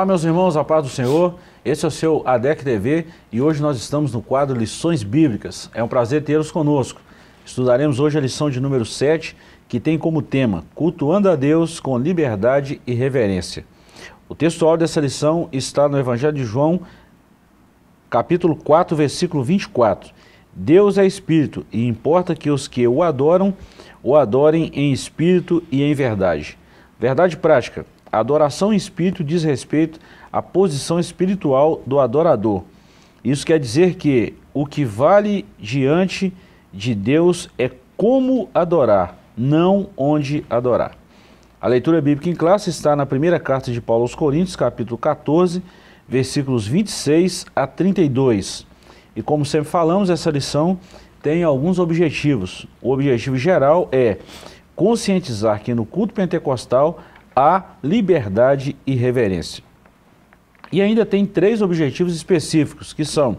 Olá, meus irmãos, a paz do Senhor. Esse é o seu ADEC TV e hoje nós estamos no quadro Lições Bíblicas. É um prazer tê-los conosco. Estudaremos hoje a lição de número 7, que tem como tema Cultuando a Deus com liberdade e reverência. O textual dessa lição está no Evangelho de João, capítulo 4, versículo 24. Deus é espírito e importa que os que o adoram o adorem em espírito e em verdade. Verdade prática. A adoração em espírito diz respeito à posição espiritual do adorador. Isso quer dizer que o que vale diante de Deus é como adorar, não onde adorar. A leitura bíblica em classe está na primeira carta de Paulo aos Coríntios, capítulo 14, versículos 26 a 32. E como sempre falamos, essa lição tem alguns objetivos. O objetivo geral é conscientizar que no culto pentecostal há liberdade e reverência. E ainda tem três objetivos específicos, que são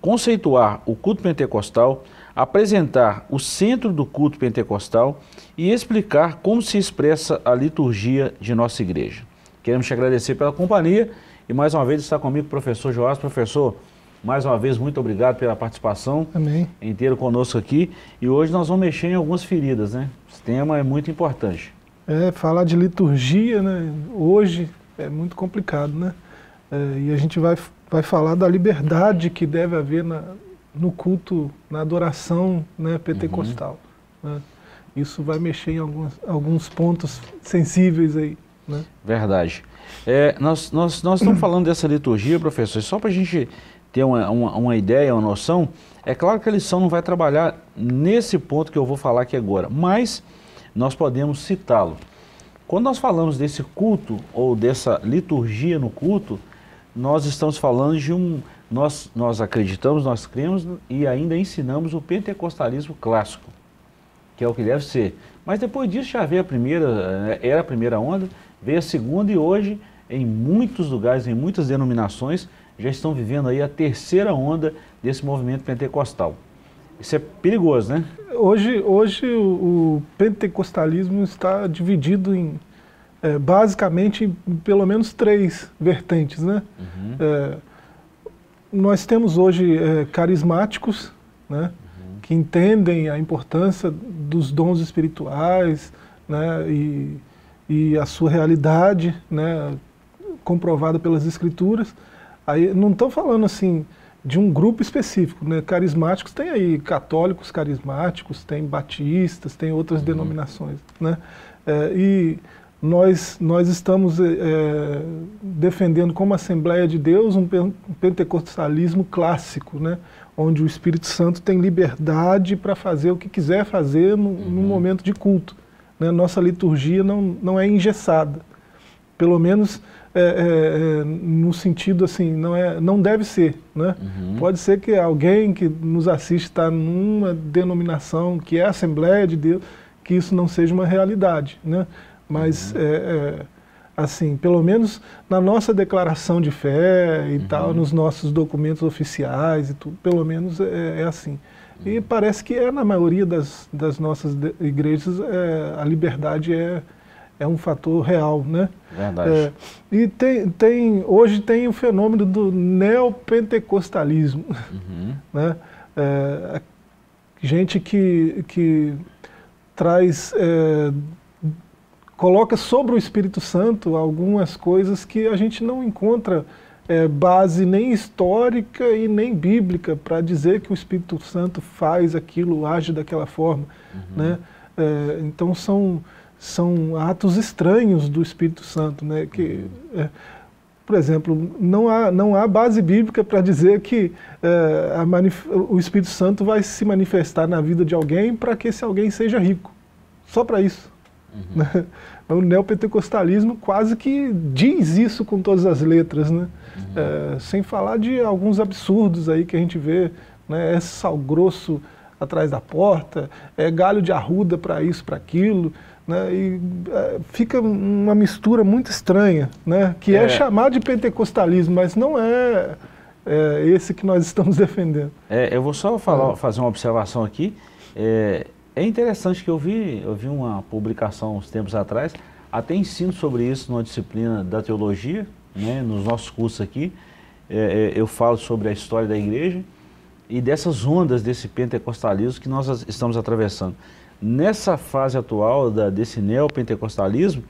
conceituar o culto pentecostal, apresentar o centro do culto pentecostal e explicar como se expressa a liturgia de nossa igreja. Queremos te agradecer pela companhia e mais uma vez está comigo o professor Joás. Professor, mais uma vez, muito obrigado pela participação Amém. inteiro conosco aqui. E hoje nós vamos mexer em algumas feridas, né? Esse tema é muito importante. É, falar de liturgia, né? Hoje é muito complicado, né? É, e a gente vai, vai falar da liberdade que deve haver na, no culto, na adoração né, pentecostal. Uhum. Né? Isso vai mexer em alguns, alguns pontos sensíveis aí. Né? Verdade. É, nós, nós, nós estamos falando dessa liturgia, professor, só para a gente ter uma, uma, uma, ideia, uma noção, é claro que a lição não vai trabalhar nesse ponto que eu vou falar aqui agora, mas nós podemos citá-lo. Quando nós falamos desse culto ou dessa liturgia no culto, nós estamos falando de um. Nós, nós acreditamos, nós cremos e ainda ensinamos o pentecostalismo clássico, que é o que deve ser. Mas depois disso já veio a primeira, eh, era a primeira onda, veio a segunda e hoje, em muitos lugares, em muitas denominações, já estão vivendo aí a terceira onda desse movimento pentecostal. Isso é perigoso, né? Hoje, hoje o, o pentecostalismo está dividido em, é, basicamente, em pelo menos três vertentes, né? Uhum. É, nós temos hoje é, carismáticos, né? Uhum. Que entendem a importância dos dons espirituais, né? E, e a sua realidade, né? Comprovada pelas escrituras. Aí não estou falando assim de um grupo específico, né? Carismáticos tem aí católicos carismáticos, tem batistas, tem outras uhum. denominações, né? É, e nós nós estamos é, é defendendo como Assembleia de Deus um pentecostalismo clássico, né? Onde o Espírito Santo tem liberdade para fazer o que quiser fazer no, uhum. no momento de culto. Né? Nossa liturgia não não é engessada, pelo menos é, é, é, no sentido assim, não, é, não deve ser. Né? Uhum. Pode ser que alguém que nos assiste está numa denominação que é a Assembleia de Deus, que isso não seja uma realidade. Né? Mas, uhum. é, é assim, pelo menos na nossa declaração de fé e uhum. tal, nos nossos documentos oficiais e tudo, pelo menos é, é assim. E uhum. parece que é na maioria das, das nossas igrejas a liberdade é é um fator real, né? Verdade. É, e tem, tem, hoje tem o fenômeno do neopentecostalismo, uhum. né? É, gente que, que traz, é, coloca sobre o Espírito Santo algumas coisas que a gente não encontra é, base nem histórica e nem bíblica para dizer que o Espírito Santo faz aquilo, age daquela forma, uhum. né? É, então são são atos estranhos do Espírito Santo, né? Que, uhum. é, por exemplo, não há, não há base bíblica para dizer que é, o Espírito Santo vai se manifestar na vida de alguém para que esse alguém seja rico. Só para isso. Uhum. Né? O neopentecostalismo quase que diz isso com todas as letras, né? Uhum. É, sem falar de alguns absurdos aí que a gente vê, né? É sal grosso atrás da porta, é galho de arruda para isso, para aquilo. Né, e é, fica uma mistura muito estranha, né, que é, é chamar de pentecostalismo, mas não é, é, esse que nós estamos defendendo. É, eu vou só falar, é. fazer uma observação aqui. É, é, interessante que eu vi, eu vi uma publicação uns tempos atrás, até ensino sobre isso numa disciplina da teologia, né, nos nossos cursos aqui, eu falo sobre a história da igreja e dessas ondas desse pentecostalismo que nós estamos atravessando. Nessa fase atual da, desse neopentecostalismo,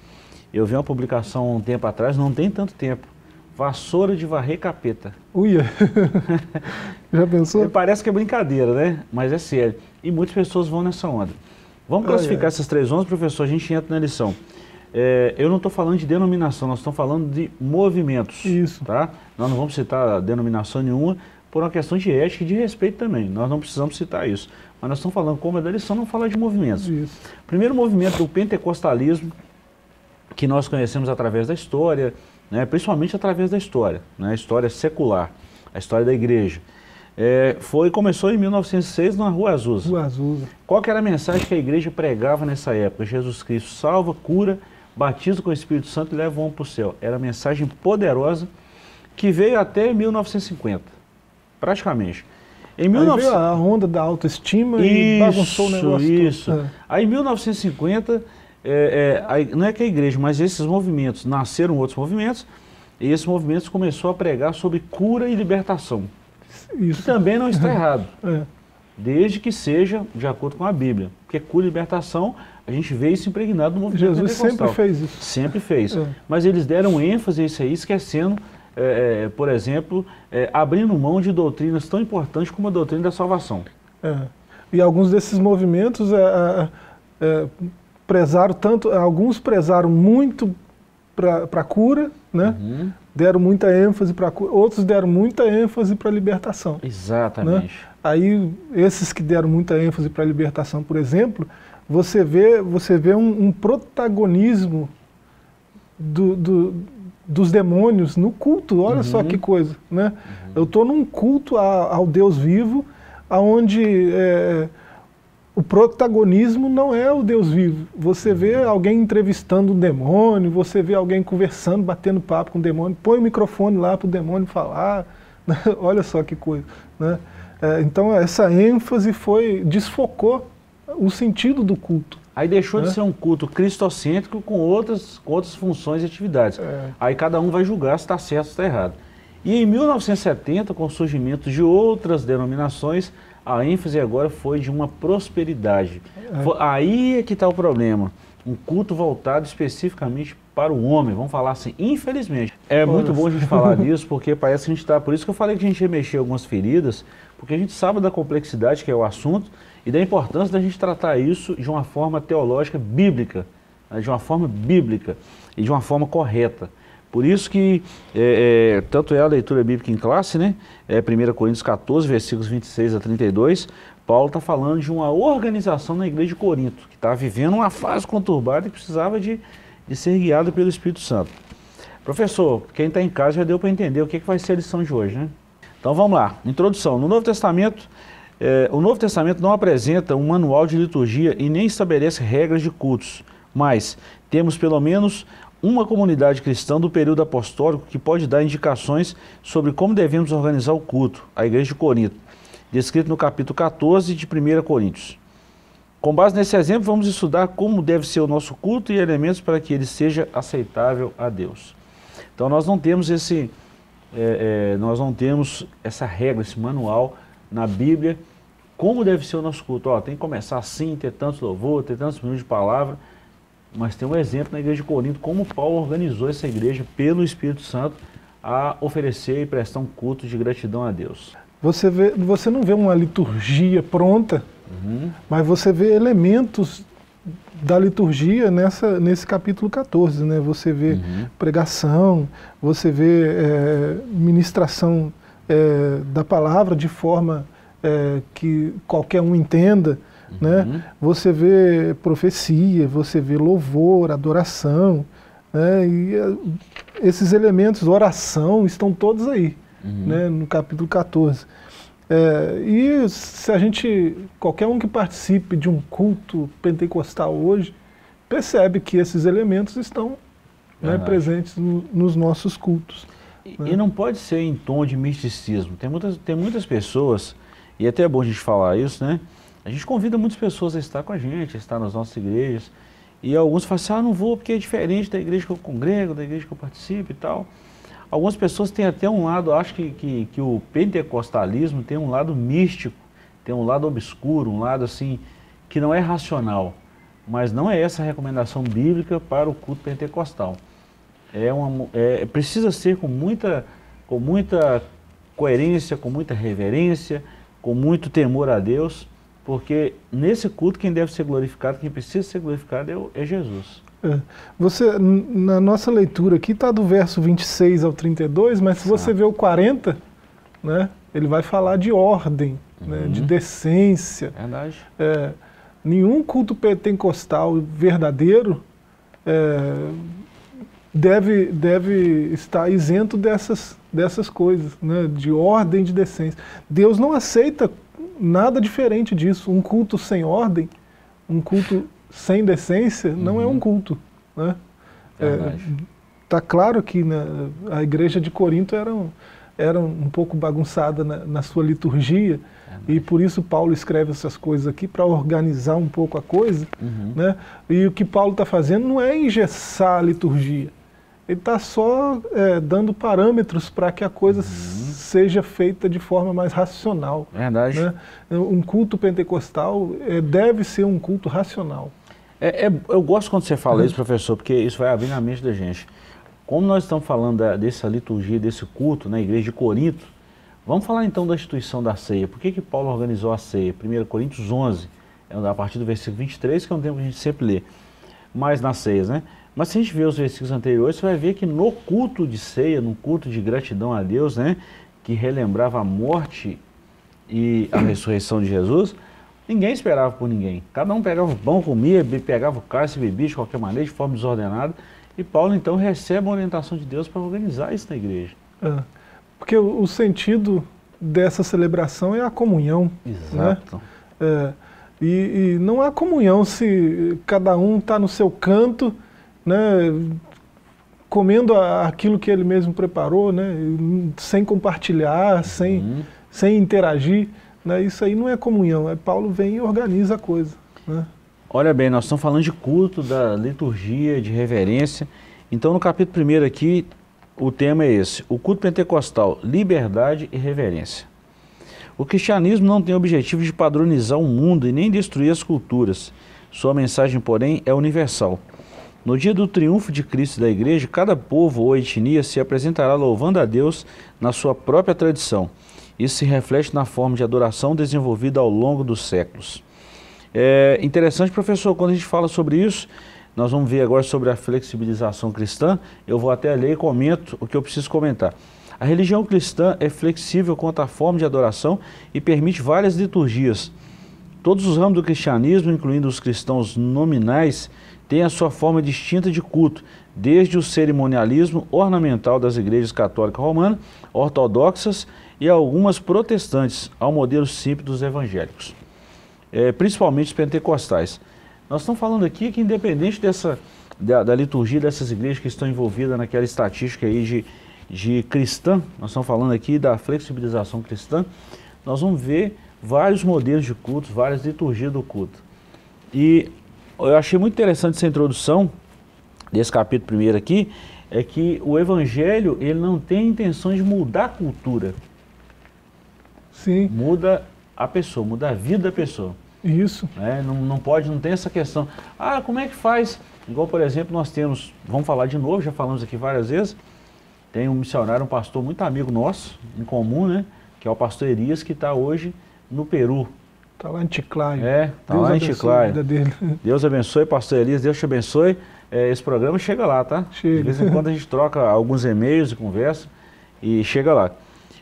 eu vi uma publicação um tempo atrás, não tem tanto tempo, vassoura de varrer capeta. Uia! Já pensou? Parece que é brincadeira, né? Mas é sério. E muitas pessoas vão nessa onda. Vamos classificar essas três ondas, professor, a gente entra na lição. É, eu não estou falando de denominação, nós estamos falando de movimentos. Isso. Tá? Nós não vamos citar denominação nenhuma por uma questão de ética e de respeito também. Nós não precisamos citar isso. Mas nós estamos falando, como é da lição, não falar de movimentos. Isso. Primeiro movimento do pentecostalismo, que nós conhecemos através da história, né, principalmente através da história, né, a história secular, a história da igreja. É, foi, começou em 1906 na Rua Azusa. Rua Azusa. Qual que era a mensagem que a igreja pregava nessa época? Jesus Cristo salva, cura, batiza com o Espírito Santo e leva o homem para o céu. Era a mensagem poderosa que veio até 1950, praticamente. Em 19... veio a onda da autoestima isso, e bagunçou o negócio. Isso, é. Aí em 1950, é, é, não é que a igreja, mas esses movimentos, nasceram outros movimentos, e esses movimentos começou a pregar sobre cura e libertação. Isso. Que também não está errado. É. Desde que seja de acordo com a Bíblia. Porque cura e libertação, a gente vê isso impregnado no movimento Jesus sempre fez isso. Sempre fez. É. Mas eles deram ênfase a isso aí, esquecendo, é, é, por exemplo, é, abrindo mão de doutrinas tão importantes como a doutrina da salvação. É. E alguns desses movimentos prezaram tanto, alguns prezaram muito para a cura, né? Uhum deram muita ênfase para outros deram muita ênfase para a libertação. Exatamente. Né? Aí esses que deram muita ênfase para a libertação, por exemplo, você vê, você vê um, um protagonismo do, do, dos demônios no culto. Olha uhum. só que coisa, né? Uhum. Eu estou num culto a, ao Deus vivo, aonde é, o protagonismo não é o Deus vivo. Você vê alguém entrevistando um demônio, você vê alguém conversando, batendo papo com o demônio, põe o microfone lá para o demônio falar. Olha só que coisa. Né? É, então essa ênfase foi, desfocou o sentido do culto. Aí deixou né? de ser um culto cristocêntrico com outras, com outras funções e atividades. É. Aí cada um vai julgar se está certo ou está errado. E em 1970, com o surgimento de outras denominações, a ênfase agora foi de uma prosperidade. É. Aí é que está o problema. Um culto voltado especificamente para o homem, vamos falar assim, infelizmente. É muito bom a gente falar disso, porque parece que a gente está. Por isso que eu falei que a gente ia mexer algumas feridas, porque a gente sabe da complexidade que é o assunto e da importância da gente tratar isso de uma forma teológica bíblica, né, de uma forma bíblica e de uma forma correta. Por isso que, é, é, tanto é a leitura bíblica em classe, né? É 1 Coríntios 14, versículos 26 a 32, Paulo está falando de uma organização na igreja de Corinto, que está vivendo uma fase conturbada e precisava de, de ser guiado pelo Espírito Santo. Professor, quem está em casa já deu para entender o que, que vai ser a lição de hoje, né? Então vamos lá. Introdução. No Novo Testamento, é, o Novo Testamento não apresenta um manual de liturgia e nem estabelece regras de cultos, mas temos pelo menos uma comunidade cristã do período apostólico que pode dar indicações sobre como devemos organizar o culto, a igreja de Corinto, descrito no capítulo 14 de 1 Coríntios. Com base nesse exemplo, vamos estudar como deve ser o nosso culto e elementos para que ele seja aceitável a Deus. Então nós não temos esse, é, é, nós não temos essa regra, esse manual na Bíblia, como deve ser o nosso culto. Ó, tem que começar assim, ter tantos louvor, ter tantos minutos de palavra. Mas tem um exemplo na igreja de Corinto, como Paulo organizou essa igreja pelo Espírito Santo a oferecer e prestar um culto de gratidão a Deus. Você, vê, você não vê uma liturgia pronta, uhum. mas você vê elementos da liturgia nessa, nesse capítulo 14. Né? Você vê uhum. pregação, você vê é, ministração é, da palavra de forma é, que qualquer um entenda. Né? Uhum. Você vê profecia, você vê louvor, adoração, né? e uh, esses elementos, oração, estão todos aí, uhum. né? no capítulo 14. É, e se a gente, qualquer um que participe de um culto pentecostal hoje, percebe que esses elementos estão né, presentes no, nos nossos cultos. E, né? e, não pode ser em tom de misticismo. Tem muitas, tem muitas pessoas, e é até é bom a gente falar isso, né? A gente convida muitas pessoas a estar com a gente, a estar nas nossas igrejas. E alguns falam assim, ah, não vou porque é diferente da igreja que eu congrego, da igreja que eu participo e tal. Algumas pessoas têm até um lado, acho que, que, que o pentecostalismo tem um lado místico, tem um lado obscuro, um lado assim, que não é racional. Mas não é essa a recomendação bíblica para o culto pentecostal. É uma, é, precisa ser com muita, com muita coerência, com muita reverência, com muito temor a Deus, porque nesse culto quem deve ser glorificado, quem precisa ser glorificado é, é Jesus. É. Você, na nossa leitura aqui está do verso 26 ao 32, mas se você vê o 40, né, ele vai falar de ordem, uhum. né, de uhum. decência. Verdade. É, nenhum culto pentecostal verdadeiro é, deve, deve estar isento dessas, dessas coisas, né, de ordem, de decência. Deus não aceita nada diferente disso. Um culto sem ordem, um culto sem decência, uhum. não é um uhum. culto. Né? É, tá claro que né, a igreja de Corinto era um, era um pouco bagunçada na, na sua liturgia, e por isso Paulo escreve essas coisas aqui para organizar um pouco a coisa. Uhum. Né? E o que Paulo está fazendo não é engessar a liturgia. Ele está só é, dando parâmetros para que a coisa uhum. seja feita de forma mais racional. Verdade. Né? Um culto pentecostal é, deve ser um culto racional. É, é, eu gosto quando você fala uhum. isso, professor, porque isso vai abrir na mente da gente. Como nós estamos falando da, dessa liturgia, desse culto na igreja de Corinto, vamos falar então da instituição da ceia. Por que, que Paulo organizou a ceia? 1 Coríntios 11, é a partir do versículo 23, que é um tempo que a gente sempre lê, mais nas ceias, né? Mas se a gente ver os versículos anteriores, você vai ver que no culto de ceia, no culto de gratidão a Deus, né, que relembrava a morte e a ressurreição de Jesus, ninguém esperava por ninguém. Cada um pegava o pão, comia, pegava o cálice, bebia de qualquer maneira, de forma desordenada. E Paulo então recebe a orientação de Deus para organizar isso na igreja. É, porque o, o, sentido dessa celebração é a comunhão. Né? Exato. Né? É, e, e, não há comunhão se cada um está no seu canto né, comendo aquilo que ele mesmo preparou, né, sem compartilhar, uhum. sem, sem interagir. Né, isso aí não é comunhão, é Paulo vem e organiza a coisa. Né. Olha bem, nós estamos falando de culto, da liturgia, de reverência. Então, no capítulo 1 aqui, o tema é esse: o culto pentecostal, liberdade e reverência. O cristianismo não tem o objetivo de padronizar o mundo e nem destruir as culturas. Sua mensagem, porém, é universal. No dia do triunfo de Cristo da igreja, cada povo ou etnia se apresentará louvando a Deus na sua própria tradição. Isso se reflete na forma de adoração desenvolvida ao longo dos séculos. É interessante, professor, quando a gente fala sobre isso, nós vamos ver agora sobre a flexibilização cristã. Eu vou até ler e comento o que eu preciso comentar. A religião cristã é flexível quanto à forma de adoração e permite várias liturgias. Todos os ramos do cristianismo, incluindo os cristãos nominais, tem a sua forma distinta de culto, desde o cerimonialismo ornamental das igrejas católica romana, ortodoxas e algumas protestantes, ao modelo simples dos evangélicos, é, principalmente os pentecostais. Nós estamos falando aqui que independente dessa, da, da, liturgia dessas igrejas que estão envolvidas naquela estatística aí de, de cristã, nós estamos falando aqui da flexibilização cristã, nós vamos ver vários modelos de cultos, várias liturgias do culto. E eu achei muito interessante essa introdução desse capítulo primeiro aqui, é que o evangelho ele não tem intenção de mudar a cultura. Sim. Muda a pessoa, muda a vida da pessoa. Isso. É, não, não pode, não tem essa questão. Ah, como é que faz? Igual, por exemplo, nós temos, vamos falar de novo, já falamos aqui várias vezes, tem um missionário, um pastor muito amigo nosso, em comum, né? Que é o pastor Elias, que está hoje no Peru. Está lá em Ticlaio. É, está lá em Ticlaio. Deus abençoe, pastor Elias, Deus te abençoe. É, esse programa chega lá, tá? Chega. De vez em quando a gente troca alguns e-mails e conversa e chega lá.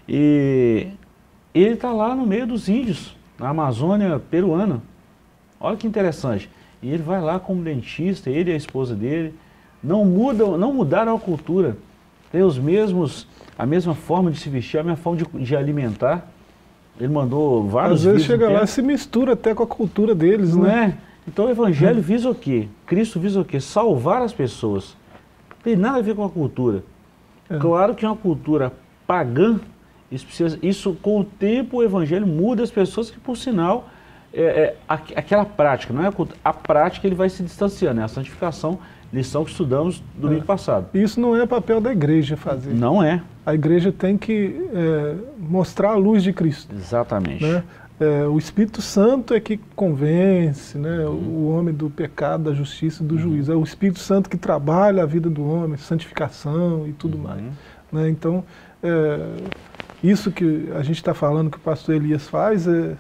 E ele está lá no meio dos índios, na Amazônia peruana. Olha que interessante. E ele vai lá como dentista, ele e a esposa dele. Não mudam, não mudaram a cultura. Tem os mesmos, a mesma forma de se vestir, a mesma forma de, de alimentar. Ele mandou vários Às vezes chega lá e se mistura até com a cultura deles, não né? É? Então o evangelho é. visa o quê? Cristo visa o quê? Salvar as pessoas. Não tem nada a ver com a cultura. É. Claro que é uma cultura pagã, isso, precisa, isso com o tempo o evangelho muda as pessoas que por sinal é, é, aquela prática, não é a culto, a prática ele vai se distanciando, é a santificação, lição que estudamos domingo é. passado. Isso não é papel da igreja fazer. Não é. A igreja tem que é, mostrar a luz de Cristo. Exatamente. Né? É, o Espírito Santo é que convence né, uhum. o homem do pecado, da justiça e do uhum. juízo. É o Espírito Santo que trabalha a vida do homem, santificação e tudo uhum. mais. Né? Então, é, isso que a gente está falando que o pastor Elias faz é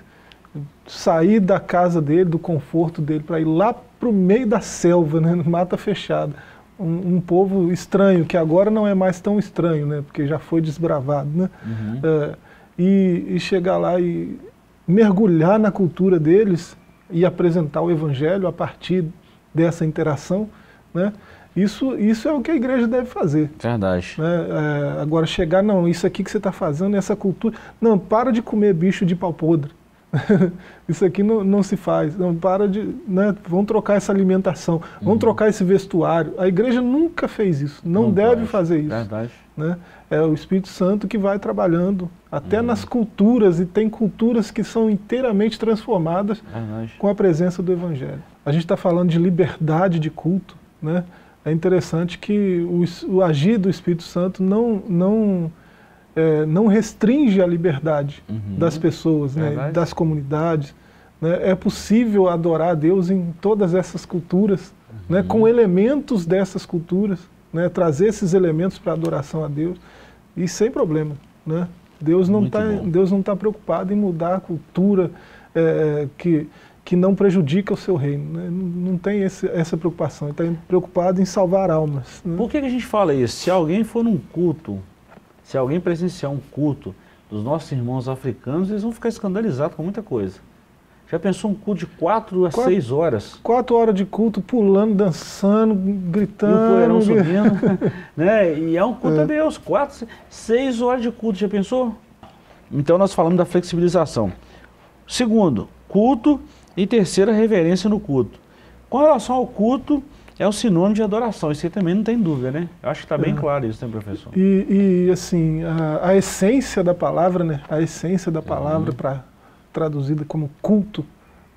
sair da casa dele, do conforto dele, para ir lá para o meio da selva, né, mata fechada. Um, um, povo estranho, que agora não é mais tão estranho, né, porque já foi desbravado. Né, uhum. é, e, e chegar lá e mergulhar na cultura deles e apresentar o evangelho a partir dessa interação, né? Isso, isso é o que a igreja deve fazer. Verdade. Né? É, agora, chegar, não, isso aqui que você está fazendo, essa cultura. Não, para de comer bicho de pau podre. isso aqui não, não se faz. Não, para de. Né? Vamos trocar essa alimentação, vamos uhum. trocar esse vestuário. A igreja nunca fez isso, não, não deve pode. fazer isso. Verdade. Né? É o Espírito Santo que vai trabalhando, até uhum. nas culturas, e tem culturas que são inteiramente transformadas Verdade. com a presença do Evangelho. A gente está falando de liberdade de culto, né? É interessante que o, o agir do Espírito Santo não, não é, não restringe a liberdade uhum. das pessoas, né, das comunidades. Né? É possível adorar a Deus em todas essas culturas, né, uhum. né, com elementos dessas culturas, né, trazer esses elementos para adoração a Deus e sem problema. Né? Deus não está Deus não está preocupado em mudar a cultura é, que que não prejudica o seu reino. Né? Não, não, tem esse, essa preocupação. Ele está preocupado em salvar almas. Né? Por que, que a gente fala isso? Se alguém for num culto se alguém presenciar um culto dos nossos irmãos africanos, eles vão ficar escandalizados com muita coisa. Já pensou um culto de 4 a 6 horas? 4 horas de culto, pulando, dançando, gritando. E o poeirão subindo. né? E é um culto é. a Deus. 4, 6 horas de culto, já pensou? Então nós falamos da flexibilização. Segundo, culto. E terceira, reverência no culto. Com relação ao culto, é um sinônimo de adoração, isso aí também não tem dúvida, né? Eu acho que está bem é. claro isso, né, professor? E, e assim, a, a, essência da palavra, né? A essência da palavra uhum. para traduzida como culto,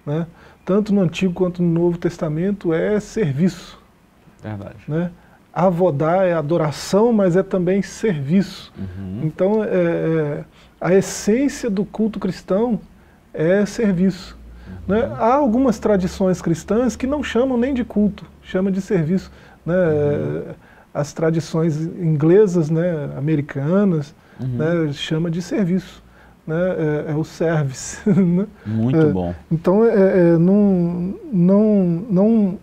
né? Tanto no Antigo quanto no Novo Testamento é serviço. Verdade. Né? Avodar é adoração, mas é também serviço. Uhum. Então, é, é, a essência do culto cristão é serviço. Né? Há algumas tradições cristãs que não chamam nem de culto, chamam de serviço. Né? Uhum. As tradições inglesas, né, americanas, uhum. né, chama de serviço. Né? É, é o service. Né? Muito é, bom. Então, é, é, não, não, não,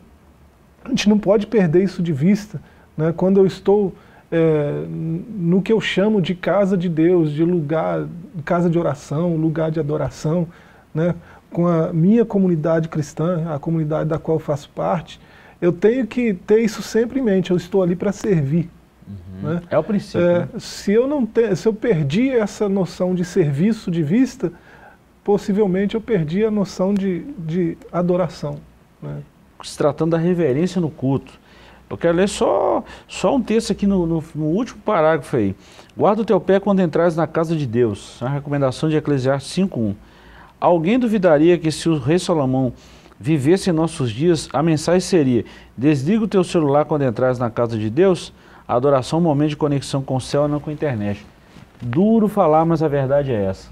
a gente não pode perder isso de vista. Né? Quando eu estou é, no que eu chamo de casa de Deus, de lugar, casa de oração, lugar de adoração, né? com a minha comunidade cristã, a comunidade da qual eu faço parte, eu tenho que ter isso sempre em mente. Eu estou ali para servir. Uhum. Né? É o princípio. É, né? se, eu não te, se eu perdi essa noção de serviço de vista, possivelmente eu perdi a noção de, de adoração. Né? Se tratando da reverência no culto. Eu quero ler só, só um texto aqui no, no, no último parágrafo aí. Guarda o teu pé quando entrares na casa de Deus. É uma recomendação de Eclesiastes 5.1. Alguém duvidaria que se o rei Salomão vivesse em nossos dias, a mensagem seria: desliga o teu celular quando entrares na casa de Deus, adoração é um momento de conexão com o céu e não com a internet. Duro falar, mas a verdade é essa.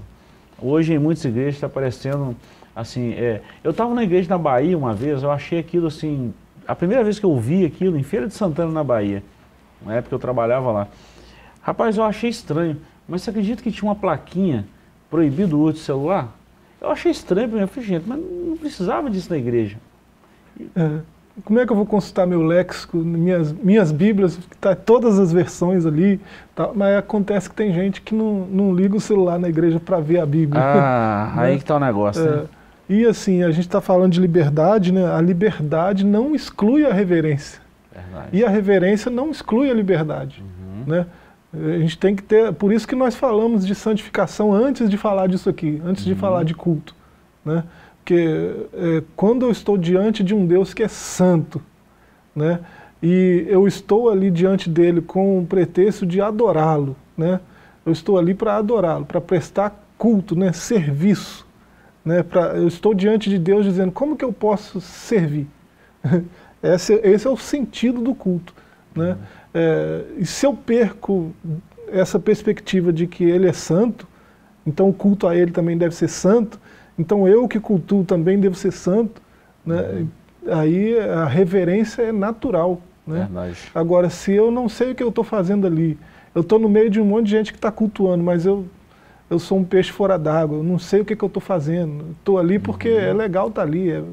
Hoje em muitas igrejas está aparecendo assim, é, eu estava na igreja na Bahia uma vez, eu achei aquilo assim, a primeira vez que eu vi aquilo em Feira de Santana na Bahia, na época eu trabalhava lá. Rapaz, eu achei estranho, mas você acredita que tinha uma plaquinha proibido o uso de celular? Eu achei estranho para mim, eu falei, gente, mas não precisava disso na igreja. É. Como é que eu vou consultar meu léxico, minhas, minhas bíblias, tá todas as versões ali, tá, mas acontece que tem gente que não, não liga o celular na igreja para ver a Bíblia. Ah, né? aí que está o negócio, é, né? E assim, a gente está falando de liberdade, né? A liberdade não exclui a reverência. Verdade. E a reverência não exclui a liberdade, uhum. né? A gente tem que ter, por isso que nós falamos de santificação antes de falar disso aqui, antes uhum. de falar de culto. Né? Porque é, quando eu estou diante de um Deus que é santo, né? e eu estou ali diante dele com o pretexto de adorá-lo, né? eu estou ali para adorá-lo, para prestar culto, né? serviço. Né, pra, eu estou diante de Deus dizendo como que eu posso servir. esse, esse, é o sentido do culto. Né? Uhum. É, e se eu perco essa perspectiva de que Ele é santo, então o culto a Ele também deve ser santo, então eu que cultuo também devo ser santo, né? Uhum. aí a reverência é natural. Né? Agora, se eu não sei o que eu estou fazendo ali, eu estou no meio de um monte de gente que está cultuando, mas eu, eu sou um peixe fora d'água, eu não sei o que, que eu estou fazendo. Estou ali porque uhum. é legal estar tá ali. É,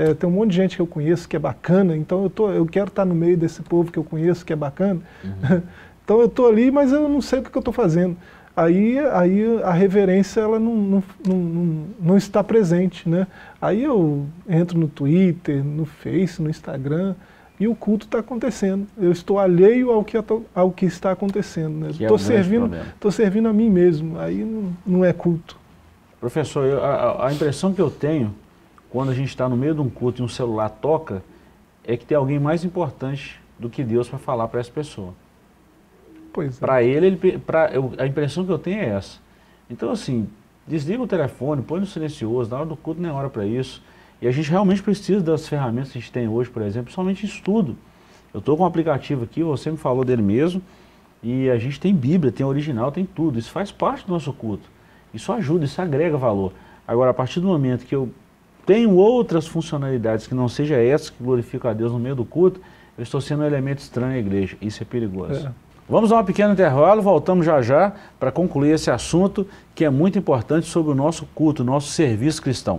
é, tem um monte de gente que eu conheço que é bacana, então eu, tô, eu quero estar tá no meio desse povo que eu conheço que é bacana. Uhum. então eu estou ali, mas eu não sei o que, que eu estou fazendo. Aí, aí a reverência ela não, não, não, não, está presente. Né? Aí eu entro no Twitter, no Face, no Instagram, e o culto está acontecendo. Eu estou alheio ao que, ao que está acontecendo. Estou né? é servindo, servindo a mim mesmo. Aí não, não é culto. Professor, eu, a, a, impressão que eu tenho quando a gente está no meio de um culto e um celular toca é que tem alguém mais importante do que Deus para falar para essa pessoa. Pois é. Para ele, ele pra, eu, a impressão que eu tenho é essa. Então, assim, desliga o telefone, põe no silencioso, na hora do culto nem hora para isso. E a gente realmente precisa das ferramentas que a gente tem hoje, por exemplo, somente estudo. Eu estou com um aplicativo aqui, você me falou dele mesmo, e a gente tem Bíblia, tem original, tem tudo. Isso faz parte do nosso culto. Isso ajuda, isso agrega valor. Agora, a partir do momento que eu tenho outras funcionalidades que não seja essa que glorificam a Deus no meio do culto, eu estou sendo um elemento estranho à igreja. Isso é perigoso. É. Vamos a um pequeno intervalo, voltamos já já para concluir esse assunto que é muito importante sobre o nosso culto, o nosso serviço cristão.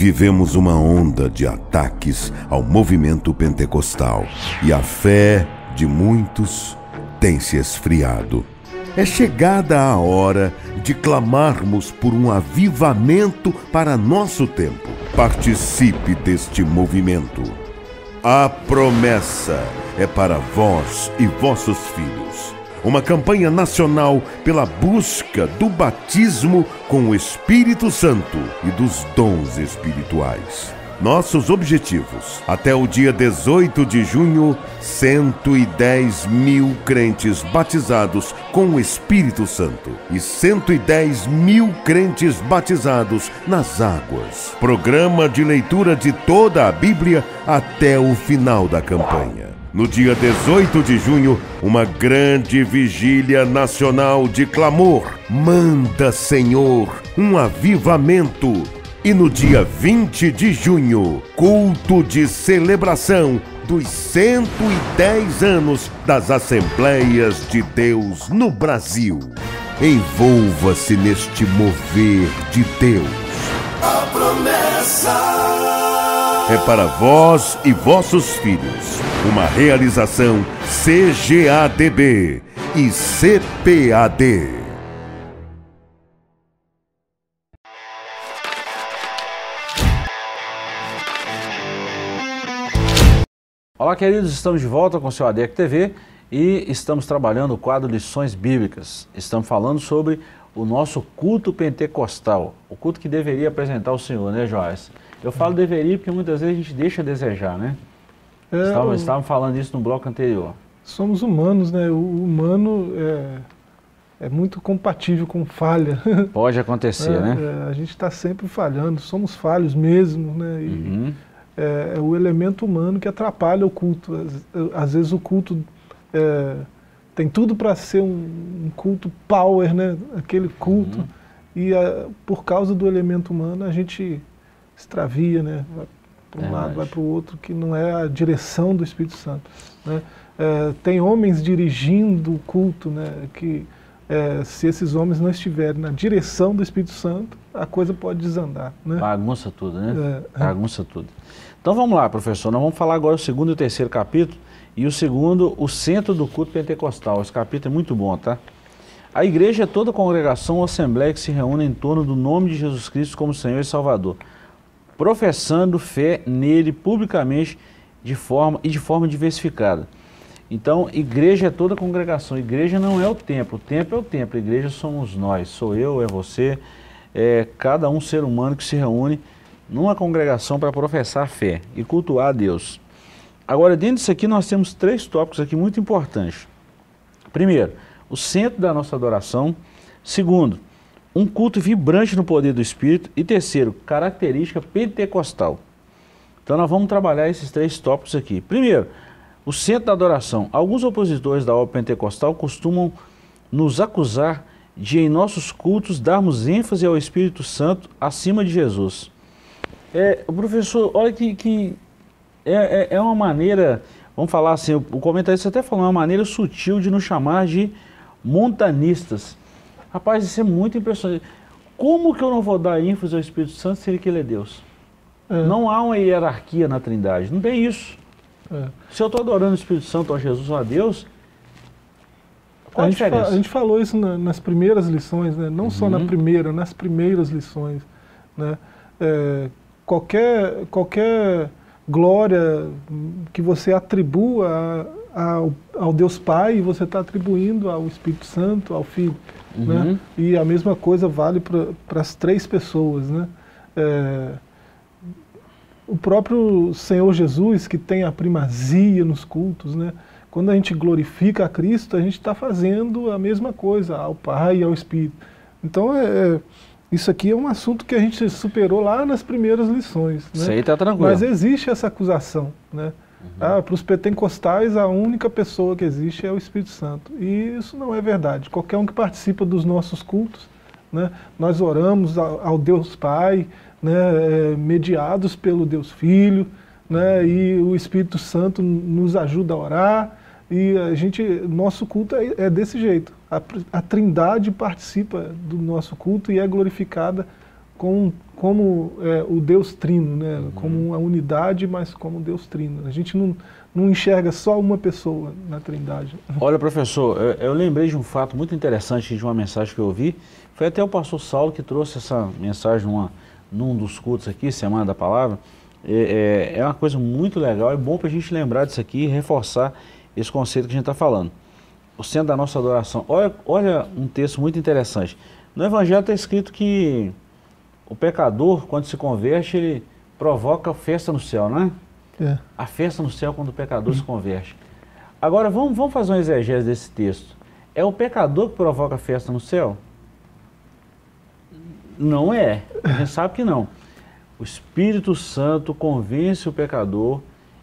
Vivemos uma onda de ataques ao movimento pentecostal e a fé de muitos tem se esfriado. É chegada a hora de clamarmos por um avivamento para nosso tempo. Participe deste movimento. A promessa é para vós e vossos filhos uma campanha nacional pela busca do batismo com o Espírito Santo e dos dons espirituais. Nossos objetivos: até o dia 18 de junho, 110 mil crentes batizados com o Espírito Santo e 110 mil crentes batizados nas águas. Programa de leitura de toda a Bíblia até o final da campanha. No dia 18 de junho, uma grande vigília nacional de clamor. Manda, Senhor, um avivamento. E no dia 20 de junho, culto de celebração dos 110 anos das Assembleias de Deus no Brasil. Envolva-se neste mover de Deus. A promessa é para vós e vossos filhos. Uma realização CGADB e CPAD. Olá, queridos, estamos de volta com o seu ADEC TV e estamos trabalhando o quadro Lições Bíblicas. Estamos falando sobre o nosso culto pentecostal, o culto que deveria apresentar o Senhor, né, Joás? Eu falo deveria porque muitas vezes a gente deixa a desejar, né? É, estavam, estavam falando isso no bloco anterior. Somos humanos, né? O humano é, é muito compatível com falha. Pode acontecer, é, né? É, a gente está sempre falhando, somos falhos mesmo, né? E Uhum. é, é o elemento humano que atrapalha o culto. Às, às vezes o culto é, tem tudo para ser um, um culto power, né? Aquele culto. Uhum. E a- por causa do elemento humano a gente extravia, né? Vai para um Verdade. lado, vai para o outro, que não é a direção do Espírito Santo. Né? É, tem homens dirigindo o culto, né? Que é, se esses homens não estiverem na direção do Espírito Santo, a coisa pode desandar, né? Bagunça tudo, né? É, Bagunça tudo. Então vamos lá, professor. Nós vamos falar agora o segundo e o terceiro capítulo. E o segundo, o centro do culto pentecostal. Esse capítulo é muito bom, tá? A igreja é toda congregação ou assembleia que se reúne em torno do nome de Jesus Cristo como Senhor e Salvador, professando fé nele publicamente de forma, e de forma diversificada. Então, igreja é toda congregação. Igreja não é o templo. O templo é o templo. Igreja somos nós. Sou eu, é você. É cada um ser humano que se reúne numa congregação para professar fé e cultuar a Deus. Agora, dentro disso aqui, nós temos três tópicos aqui muito importantes. Primeiro, o centro da nossa adoração. Segundo, um culto vibrante no poder do Espírito. E terceiro, característica pentecostal. Então nós vamos trabalhar esses três tópicos aqui. Primeiro, o centro da adoração. Alguns opositores da obra pentecostal costumam nos acusar de em nossos cultos darmos ênfase ao Espírito Santo acima de Jesus. É, professor, olha que, que é, é, é uma maneira, vamos falar assim, o, o comentarista até falou, é uma maneira sutil de nos chamar de montanistas. Rapaz, isso é muito impressionante. Como que eu não vou dar ênfase ao Espírito Santo se ele é Deus? É, Não há uma hierarquia na Trindade, não tem isso. é. Se eu estou adorando o Espírito Santo, a Jesus ou a Deus, qual A a, gente, diferença? a gente falou isso na- nas primeiras lições, né? não só na Uhum. primeira, nas primeiras lições. Né? É, qualquer, qualquer glória que você atribua a- ao, ao Deus Pai, você está atribuindo ao Espírito Santo, ao Filho. Uhum. Né? E a mesma coisa vale para as três pessoas. Né? É, o próprio Senhor Jesus, que tem a primazia nos cultos, né? quando a gente glorifica a Cristo, a gente está fazendo a mesma coisa ao Pai e ao Espírito. Então, é, é- isso aqui é um assunto que a gente superou lá nas primeiras lições. Né? Isso aí está tranquilo. Mas existe essa acusação. Né? Ah, Para os pentecostais, a única pessoa que existe é o Espírito Santo. E isso não é verdade. Qualquer um que participa dos nossos cultos, né, nós oramos ao, Deus Pai, né, é, mediados pelo Deus Filho, né, e o Espírito Santo nos ajuda a orar. E a gente, nosso culto é, é desse jeito. A, a Trindade participa do nosso culto e é glorificada com, como é, o Deus Trino, né? como uma unidade, mas como Deus Trino. A gente não, não enxerga só uma pessoa na Trindade. Olha, professor, eu, eu lembrei de um fato muito interessante de uma mensagem que eu ouvi. Foi até o pastor Saulo que trouxe essa mensagem numa, num dos cultos aqui, Semana da Palavra. É, é, é uma coisa muito legal, é bom para a gente lembrar disso aqui e reforçar esse conceito que a gente está falando. O centro da nossa adoração. Olha, olha um texto muito interessante. No Evangelho está escrito que o pecador, quando se converte, ele provoca festa no céu, não é? É. a festa no céu quando o pecador se converte. Agora vamos, vamos fazer um exegese desse texto. É o pecador que provoca a festa no céu? Não é. A gente sabe que não. O Espírito Santo convence o pecador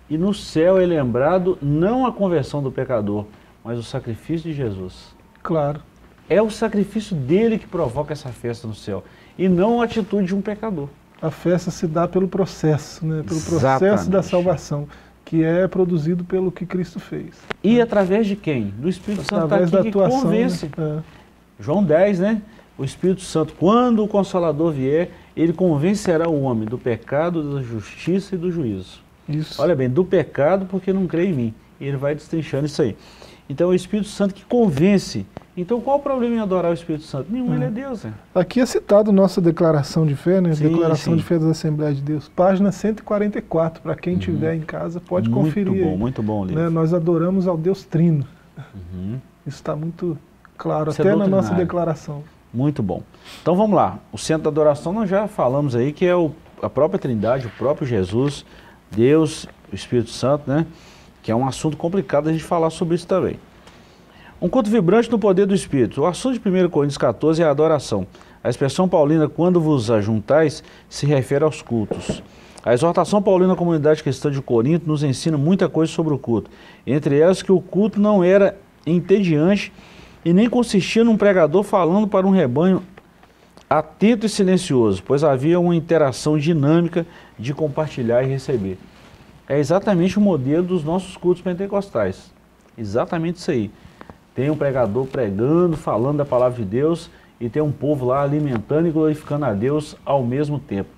e no céu é lembrado não a conversão do pecador, mas o sacrifício de Jesus. Claro. É o sacrifício dele que provoca essa festa no céu e não a atitude de um pecador. A festa se dá pelo processo, né? pelo processo Exatamente. da salvação, que é produzido pelo que Cristo fez. E através de quem? Do Espírito Santo está Através aqui da que atuação. convence. Né? João 10, né? O Espírito Santo, quando o Consolador vier, ele convencerá o homem do pecado, da justiça e do juízo. É, isso. Olha bem, do pecado porque não crê em mim. E ele vai destrinchando isso aí. Então é o Espírito Santo que convence. Então qual o problema em adorar o Espírito Santo? Nenhum, ele é Deus. É. Aqui é citado nossa declaração de fé, né? Sim, declaração sim. de fé das Assembleias de Deus. Página 144, para quem tiver em casa, pode muito conferir. bom, aí. muito bom livro. Né? Nós adoramos ao Deus Trino. Uhum. Isso está muito claro, Isso é até na nossa declaração. Muito bom. Então vamos lá. O centro da adoração nós já falamos aí que é o, a própria Trindade, o próprio Jesus, Deus, o Espírito Santo, né? Que é um assunto complicado a gente falar sobre isso também. Um culto vibrante no poder do Espírito. O assunto de 1 Coríntios 14 é a adoração. A expressão paulina, quando vos ajuntais, se refere aos cultos. A exortação paulina à comunidade cristã de Corinto nos ensina muita coisa sobre o culto. Entre elas que o culto não era entediante e nem consistia num pregador falando para um rebanho atento e silencioso, pois havia uma interação dinâmica de compartilhar e receber. É exatamente o modelo dos nossos cultos pentecostais. Exatamente isso aí. Tem um pregador pregando, falando da palavra de Deus e tem um povo lá alimentando e glorificando a Deus ao mesmo tempo.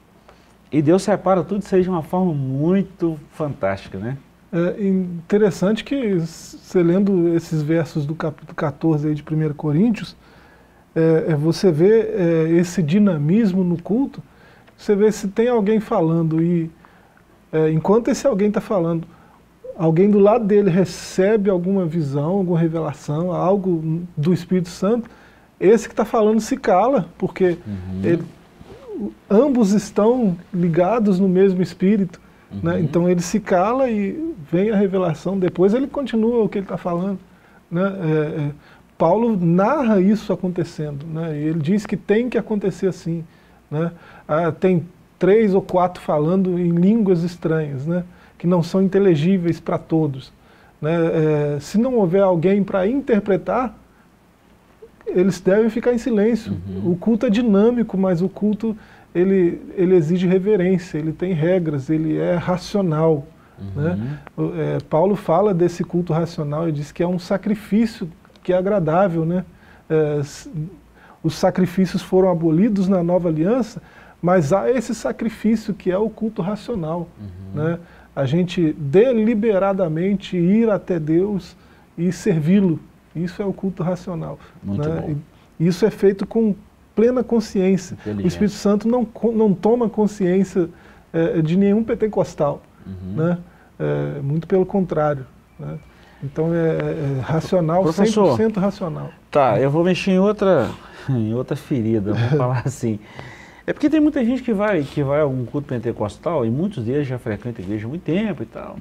E Deus separa tudo isso aí de uma forma muito fantástica, né? É interessante que, você lendo esses versos do capítulo 14 aí de 1 Coríntios, é, é, você vê é, esse dinamismo no culto, você vê se tem alguém falando e é, enquanto esse alguém está falando, alguém do lado dele recebe alguma visão, alguma revelação, algo do Espírito Santo, esse que está falando se cala, porque uhum. ele, ambos estão ligados no mesmo Espírito. Né? Uhum. Né? Então ele se cala e vem a revelação, depois ele continua o que ele está falando. Né? É, é, Paulo narra isso acontecendo, né? e ele diz que tem que acontecer assim. Né? Ah, tem três ou quatro falando em línguas estranhas, né? Que não são inteligíveis para todos. Né? É, se não houver alguém para interpretar, eles devem ficar em silêncio. Uhum. O culto é dinâmico, mas o culto ele, ele exige reverência, ele tem regras, ele é racional. Uhum. Né? É, Paulo fala desse culto racional e diz que é um sacrifício que é agradável. Né? É, os sacrifícios foram abolidos na nova aliança, mas há esse sacrifício que é o culto racional. Uhum. Né? A gente deliberadamente ir até Deus e servi-lo. Isso é o culto racional. Muito né? bom. E isso é feito com plena consciência. O Espírito Santo não, não toma consciência é, de nenhum pentecostal. Uhum. Né? É, muito pelo contrário. Né? Então é, é, racional, Professor, 100% racional. Tá, eu vou mexer em outra, em outra ferida, vamos falar assim. É porque tem muita gente que vai, que vai a um culto pentecostal e muitos deles já frequentam a igreja há muito tempo e tal.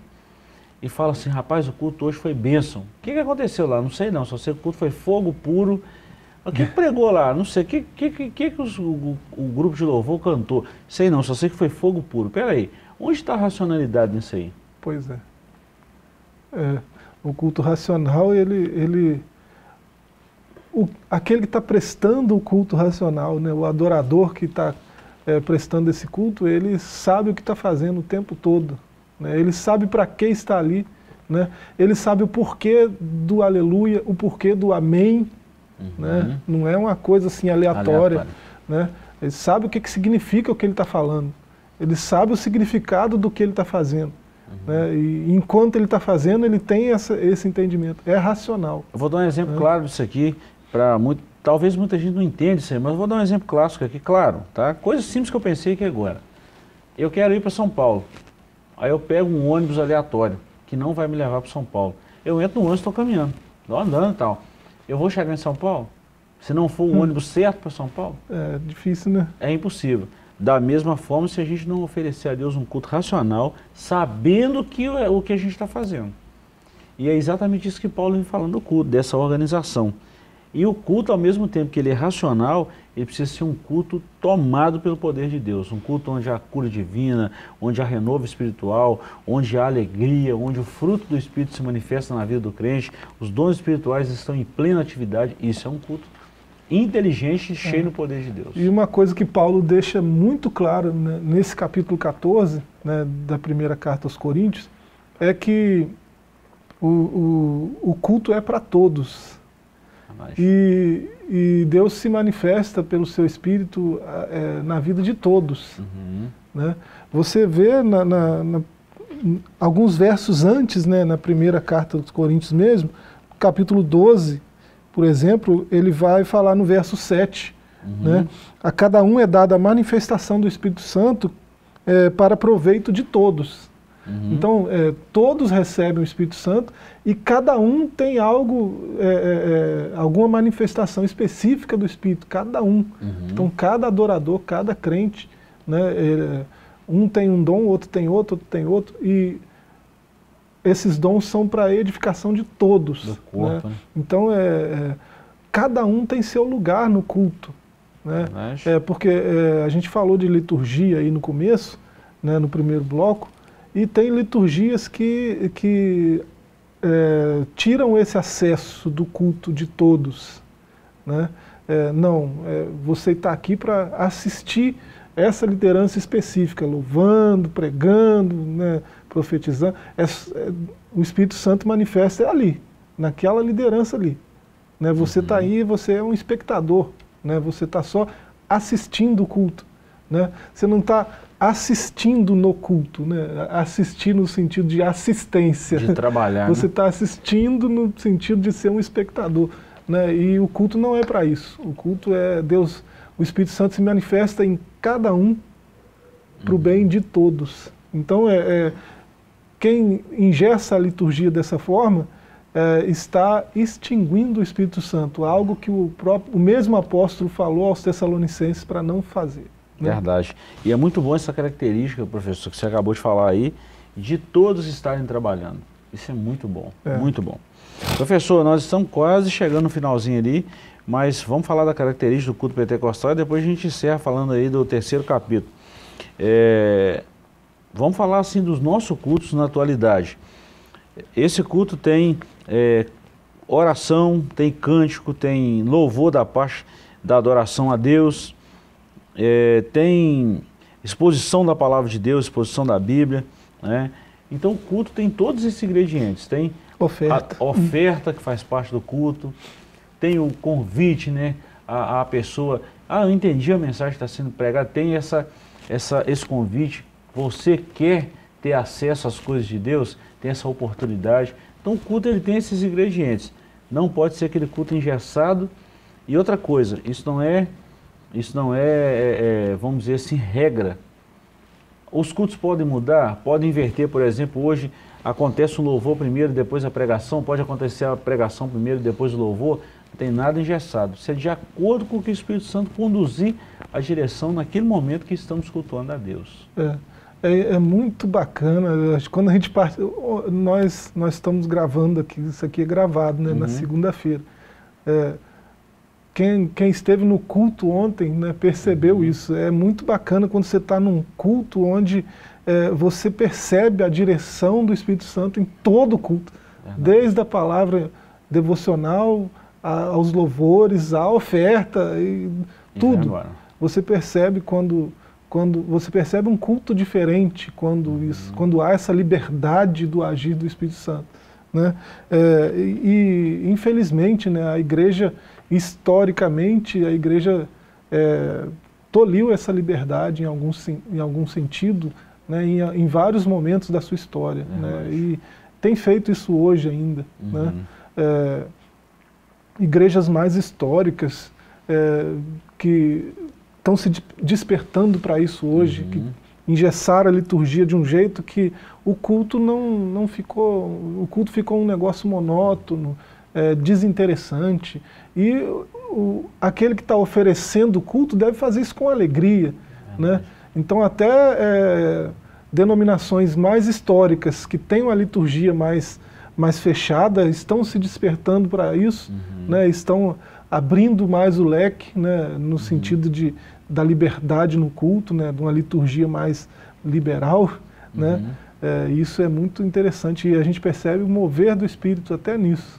E fala assim, rapaz, o culto hoje foi bênção. O que, que aconteceu lá? Não sei não, só sei que o culto foi fogo puro. O que, que pregou lá? Não sei. O que, que, que, que os, o, o, grupo de louvor cantou? Sei não, só sei que foi fogo puro. Peraí, onde está a racionalidade nisso aí? Pois é. é o culto racional, ele, ele o, aquele que está prestando o culto racional, né, o adorador que está é, prestando esse culto, ele sabe o que está fazendo o tempo todo. Né, ele sabe para que está ali. Né, ele sabe o porquê do aleluia, o porquê do amém. Uhum. Né, não é uma coisa assim aleatória. Né, ele sabe o que, que significa o que ele está falando. Ele sabe o significado do que ele está fazendo. Uhum. Né? E enquanto ele está fazendo, ele tem essa, esse entendimento. É racional. Eu vou dar um exemplo né? claro disso aqui para muito, talvez muita gente não entenda isso aí, mas vou dar um exemplo clássico aqui, claro, tá? Coisa simples que eu pensei aqui agora. Eu quero ir para São Paulo. Aí eu pego um ônibus aleatório, que não vai me levar para São Paulo. Eu entro no ônibus, estou caminhando, estou andando e tal. Eu vou chegar em São Paulo? Se não for o hum. ônibus certo para São Paulo? É difícil, né? É impossível. Da mesma forma, se a gente não oferecer a Deus um culto racional, sabendo que, o que a gente está fazendo. E é exatamente isso que Paulo vem falando do culto, dessa organização. E o culto, ao mesmo tempo que ele é racional, ele precisa ser um culto tomado pelo poder de Deus. Um culto onde há cura divina, onde há renovo espiritual, onde há alegria, onde o fruto do Espírito se manifesta na vida do crente, os dons espirituais estão em plena atividade. Isso é um culto inteligente, cheio é. do poder de Deus. E uma coisa que Paulo deixa muito claro né, nesse capítulo 14 né, da primeira carta aos Coríntios é que o, o, o culto é para todos. E, e, Deus se manifesta pelo seu Espírito é, na vida de todos. Uhum. Né? Você vê na, na, na, alguns versos antes, né, na primeira carta dos Coríntios mesmo, capítulo 12, por exemplo, ele vai falar no verso 7. Uhum. Né? A cada um é dada a manifestação do Espírito Santo é, para proveito de todos. Uhum. Então, é, todos recebem o Espírito Santo e cada um tem algo, é, é, é alguma manifestação específica do Espírito, cada um. Uhum. Então, cada adorador, cada crente, né, um tem um dom, outro tem outro, outro tem outro. E esses dons são para a edificação de todos. Do corpo, né? né? Então, é, é, cada um tem seu lugar no culto. Né? É, porque é, a gente falou de liturgia aí no começo, né, no primeiro bloco, e tem liturgias que, que é, tiram esse acesso do culto de todos. Né? É, não, é, você está aqui para assistir essa liderança específica, louvando, pregando, né, profetizando. É, é, o Espírito Santo manifesta ali, naquela liderança ali. Né? Você está aí, você é um espectador, né? você está só assistindo o culto. Né? Você não está assistindo no culto, né? assistir no sentido de assistência. De trabalhar. Você né? está assistindo no sentido de ser um espectador. Né? E o culto não é para isso. O culto é Deus, o Espírito Santo se manifesta em cada um para o bem de todos. Então, é, é, quem ingessa a liturgia dessa forma é, está extinguindo o Espírito Santo, algo que o, próprio, o mesmo apóstolo falou aos Tessalonicenses para não fazer. Né? Verdade. E é muito bom essa característica, professor, que você acabou de falar aí, de todos estarem trabalhando. Isso é muito bom, É. muito bom. Professor, nós estamos quase chegando no finalzinho ali, mas vamos falar da característica do culto pentecostal e depois a gente encerra falando aí do terceiro capítulo. É, vamos falar assim dos nossos cultos na atualidade. Esse culto tem é, oração, tem cântico, tem louvor da parte da adoração a Deus, é, tem exposição da palavra de Deus, exposição da Bíblia, né? Então o culto tem todos esses ingredientes, tem Oferta. a oferta que faz parte do culto, tem o convite, né? A, a pessoa, ah, eu entendi a mensagem que está sendo pregada, tem essa, essa, esse convite, você quer ter acesso às coisas de Deus, tem essa oportunidade. Então o culto ele tem esses ingredientes. Não pode ser aquele culto engessado. E outra coisa, isso não é, isso não é, é, é, vamos dizer assim, regra. Os cultos podem mudar, podem inverter, por exemplo, hoje acontece um louvor primeiro, depois a pregação, pode acontecer a pregação primeiro, depois o louvor, não tem nada engessado. Isso é de acordo com o que o Espírito Santo conduzir a direção naquele momento que estamos cultuando a Deus. É, é, é muito bacana. acho que Quando a gente parte, nós nós estamos gravando aqui, isso aqui é gravado, né, na Uhum. segunda-feira. É, quem, quem esteve no culto ontem né, percebeu Uhum. isso. É muito bacana quando você está num culto onde é, você percebe a direção do Espírito Santo em todo o culto, Verdade. desde a palavra devocional a- aos louvores, à oferta e tudo você percebe quando quando você percebe um culto diferente quando isso quando há essa liberdade do agir do Espírito Santo né É, e, e, infelizmente né a igreja historicamente a igreja é, toliu essa liberdade em algum em algum sentido né em, em vários momentos da sua história né Verdade. e tem feito isso hoje ainda né Uhum. é, igrejas mais históricas é, que estão se de- despertando para isso hoje, Uhum. que engessaram a liturgia de um jeito que o culto não, não ficou, o culto ficou um negócio monótono, é, desinteressante e o, aquele que está oferecendo o culto deve fazer isso com alegria, né? Então até é, denominações mais históricas que têm uma liturgia mais mais fechada estão se despertando para isso, né? Estão abrindo mais o leque, né? No sentido de da liberdade no culto, né? De uma liturgia mais liberal, né? É, isso é muito interessante e a gente percebe o mover do Espírito até nisso.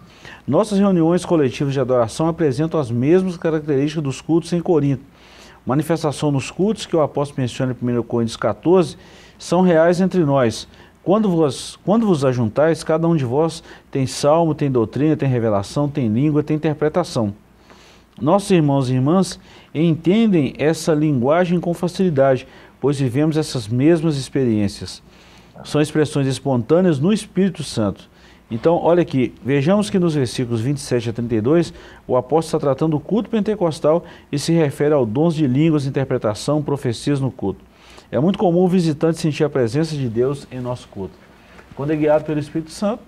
Nossas reuniões coletivas de adoração apresentam as mesmas características dos cultos em Corinto. Manifestação nos cultos, que o apóstolo menciona em 1 Coríntios 14, são reais entre nós. Quando vos, quando vos ajuntais, cada um de vós tem salmo, tem doutrina, tem revelação, tem língua, tem interpretação. Nossos irmãos e irmãs entendem essa linguagem com facilidade, pois vivemos essas mesmas experiências. São expressões espontâneas no Espírito Santo. Então, olha aqui, vejamos que nos versículos 27 a 32, o apóstolo está tratando do culto pentecostal e se refere ao dons de línguas, interpretação, profecias no culto. É muito comum o visitante sentir a presença de Deus em nosso culto. Quando é guiado pelo Espírito Santo,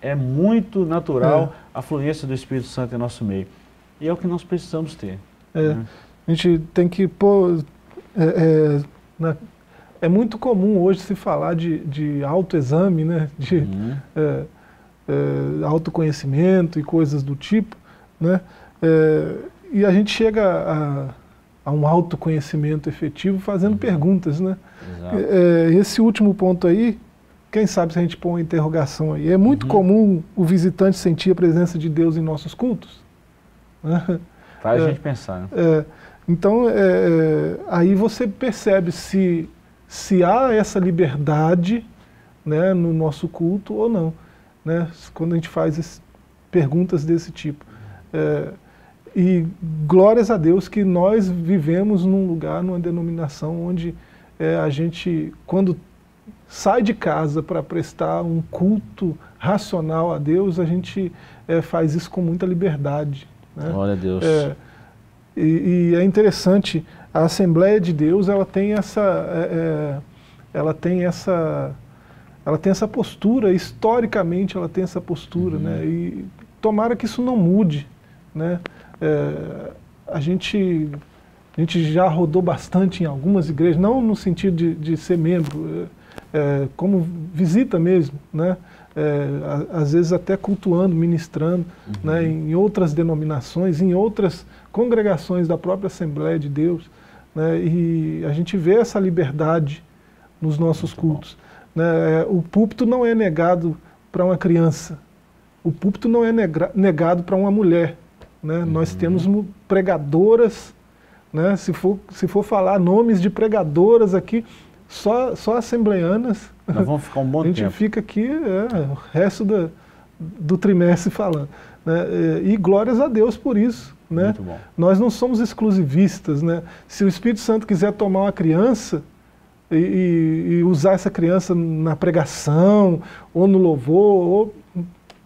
é muito natural a fluência do Espírito Santo em nosso meio. E é o que nós precisamos ter. É, né? A gente tem que pôr é, é, na- é muito comum hoje se falar de, de autoexame, né? de uhum. é, é, autoconhecimento e coisas do tipo. Né? É, e a gente chega a, a, um autoconhecimento efetivo fazendo uhum. perguntas. Né? É, esse último ponto aí, quem sabe se a gente põe uma interrogação aí. É muito uhum. comum o visitante sentir a presença de Deus em nossos cultos? Né? Faz a é, gente pensar. Né? É, então, é, é, aí você percebe se, se há essa liberdade né, no nosso culto ou não, né, quando a gente faz esse, perguntas desse tipo. É, e glórias a Deus que nós vivemos num lugar, numa denominação onde é, a gente, quando sai de casa para prestar um culto racional a Deus, a gente é, faz isso com muita liberdade. Né? Glória a Deus. É, e, e, é interessante, a Assembleia de Deus, ela tem essa, é, é, ela tem essa, ela tem essa postura, historicamente ela tem essa postura, uhum. né? E tomara que isso não mude, né? É, a gente a gente já rodou bastante em algumas igrejas, não no sentido de, de ser membro, é, é como visita mesmo, né? É, às vezes até cultuando, ministrando, uhum. né, em outras denominações, em outras congregações da própria Assembleia de Deus, né, e a gente vê essa liberdade nos nossos cultos. Né, é, o púlpito não é negado para uma criança, o púlpito não é negado para uma mulher. Né, uhum. Nós temos pregadoras, né, se, for, se for falar nomes de pregadoras aqui, só, só assembleianas. Nós vamos ficar um bom tempo. A gente tempo. fica aqui é, o resto da, do trimestre falando. Né? E glórias a Deus por isso. Né? Nós não somos exclusivistas. Né? Se o Espírito Santo quiser tomar uma criança e, e, e usar essa criança na pregação, ou no louvor, ou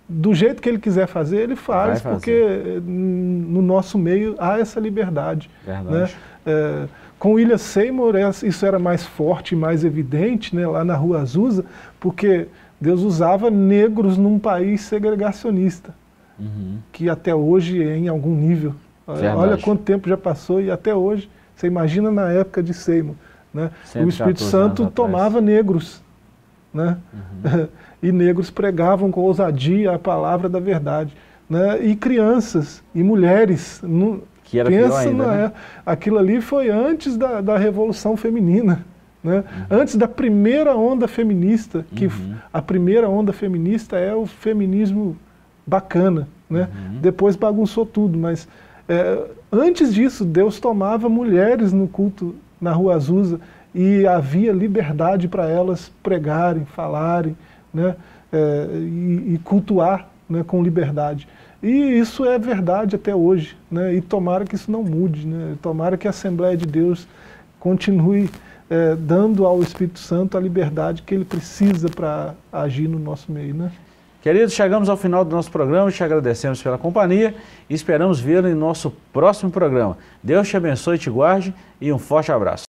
do jeito que ele quiser fazer, ele faz, porque no nosso meio há essa liberdade. Verdade. Né? É, com William Seymour, isso era mais forte, mais evidente, né, lá na Rua Azusa, porque Deus usava negros num país segregacionista, uhum. que até hoje é em algum nível. Verdade. Olha quanto tempo já passou e até hoje, você imagina na época de Seymour. Né? O Espírito Santo tomava negros. Né? Uhum. e negros pregavam com ousadia a palavra da verdade. Né? E crianças e mulheres. No, que era Pensa, ainda, né? Aquilo ali foi antes da, da Revolução Feminina. Né? Uhum. Antes da primeira onda feminista, que uhum. a primeira onda feminista é o feminismo bacana. Né? Uhum. Depois bagunçou tudo, mas é, antes disso, Deus tomava mulheres no culto na Rua Azusa e havia liberdade para elas pregarem, falarem né? É, e, e cultuar né, com liberdade. E isso é verdade até hoje, né? e tomara que isso não mude, né? tomara que a Assembleia de Deus continue é, dando ao Espírito Santo a liberdade que ele precisa para agir no nosso meio. Né? Queridos, chegamos ao final do nosso programa, te agradecemos pela companhia e esperamos vê-lo em nosso próximo programa. Deus te abençoe, te guarde e um forte abraço.